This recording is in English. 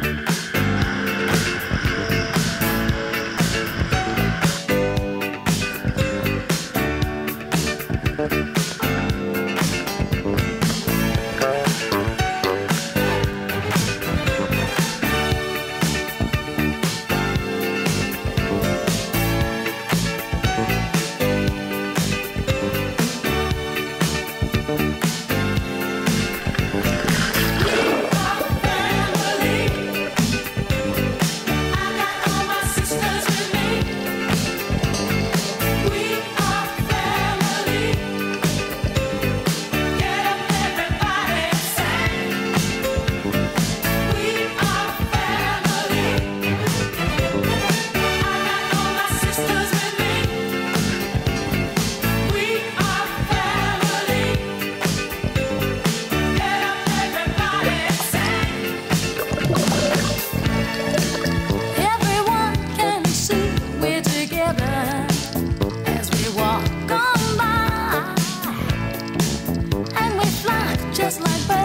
Bye. just like